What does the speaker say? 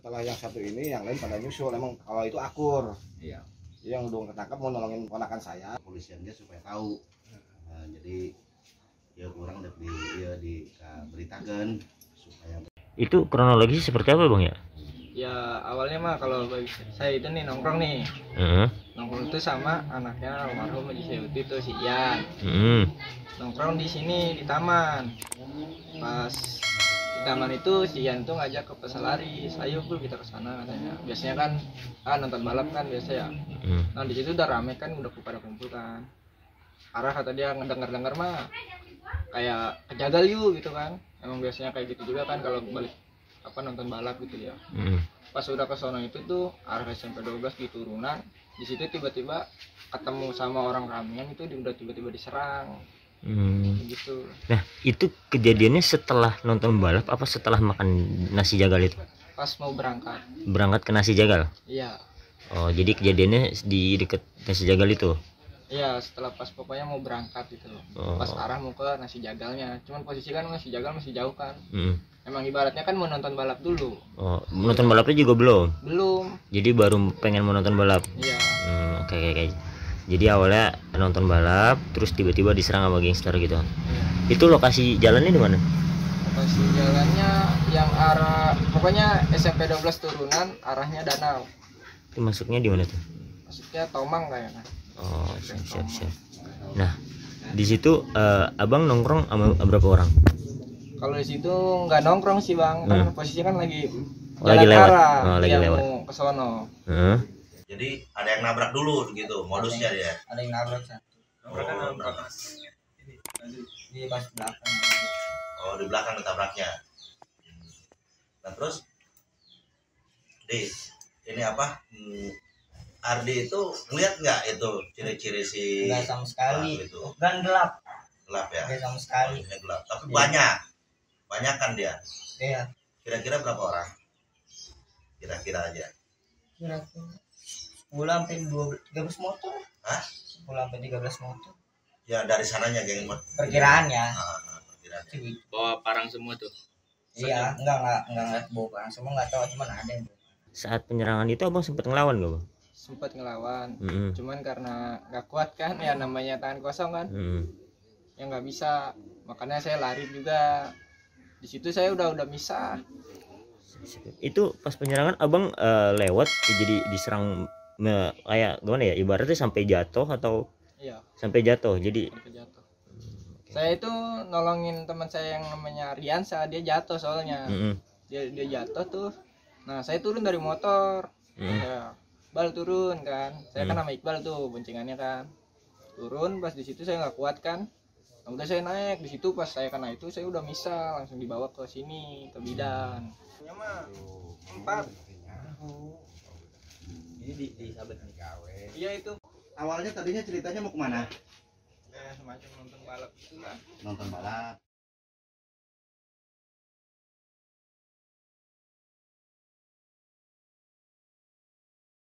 setelah yang satu ini yang lain pada nyusul. Emang kalau itu akur. Iya. Yang udah ketangkap mau nolongin ponakan saya. Kepolisian dia supaya tahu. Nah, jadi ya kurang di ya diberitakan supaya Itu kronologis seperti apa bang ya? ya awalnya mah kalau saya itu nih nongkrong nih. Heeh. nongkrong itu sama anaknya almarhum Haji Sayuti itu si Ian. Heeh. nongkrong di sini di taman. Pas di taman itu si Ian tuh ngajak ke Pesalari ayo bro kita ke sana katanya. Biasanya kan ah nonton balap kan biasa ya. Heeh. nah di situ udah rame kan udah pada kumpul kan. Arah kata dia ngedenger dengar mah kayak kejagal yuk gitu kan. Emang biasanya kayak gitu juga kan kalau balik apa nonton balap gitu ya. Heeh. pas udah ke sono itu tuh arah SMP 12 di turunan di situ tiba-tiba ketemu sama orang ramean itu di- udah tiba-tiba diserang Hmm. gitu Nah itu kejadiannya setelah nonton balap apa setelah makan nasi jagal itu? pas mau berangkat Berangkat ke nasi jagal? iya Oh jadi kejadiannya di deket nasi jagal itu? iya setelah pas pokoknya mau berangkat gitu loh Oh. pas arah mau ke nasi jagalnya cuman posisi kan nasi jagal masih jauh kan Heeh. emang ibaratnya kan mau nonton balap dulu Oh nonton balapnya juga belum? belum Jadi baru pengen mau nonton balap? iya Hmm, oke oke oke. Jadi awalnya nonton balap, terus tiba-tiba diserang sama gangster gitu. iya. Itu lokasi jalannya di mana? posisi jalannya yang arah pokoknya SMP 12 turunan arahnya danau Itu masuknya di mana tuh? maksudnya tomang kayaknya Oh siap siap siap. Nah di situ eh, abang nongkrong sama berapa orang? Kalau di situ nggak nongkrong sih bang, kan posisinya kan lagi Oh, lagi lewat. arah, Oh, lagi lewat. mau ke sono. Heeh. Jadi ada yang nabrak dulu gitu modusnya dia. Ada yang nabrak satu. Oh, nabrak di pas belakang. oh di belakang ditabraknya nah terus di ini apa? Hmm, Ardi itu ngeliat nggak itu ciri-ciri si Nggak sama sekali. itu? Dan gelap, gelap ya? Nggak sama sekali. Ini gelap. Tapi Iya. banyak. Banyak kan dia? Iya. kira-kira berapa orang? Kira-kira aja Kira-kira 10 sampai 12 13 motor. Hah? 10 sampai 13 motor. ya dari sananya geng mod Perkiraan ya. Ah, ah, perkiraan. bawa parang semua tuh Iya, enggak enggak enggak ngeliat bawa barang semua enggak tahu cuman ada yang bawa. Saat penyerangan itu abang sempat ngelawan gak bang? sempat ngelawan Heeh. cuman karena nggak kuat kan ya namanya tangan kosong kan Heeh. ya nggak bisa makanya saya lari juga di situ saya udah udah misah Itu pas penyerangan abang eh, lewat jadi diserang me- kayak gimana ya? Ibaratnya sampai jatuh atau iya sampai jatuh. Jadi sampai jatuh saya itu nolongin teman saya yang namanya Riansa dia jatuh soalnya Heeh. dia dia jatuh tuh nah saya turun dari motor Heeh. ya Iqbal turun kan saya kan Hmm. nama Iqbal tuh boncengannya kan turun pas di situ saya nggak kuat kan nah, udah saya naik. Di situ pas saya kena itu saya udah misal langsung dibawa ke sini ke bidan. Ya mah empat. Ini di, di sahabat gawe iya itu. Awalnya tadinya ceritanya mau ke mana? Kayak semacam nonton balap gitu lah. Nonton balap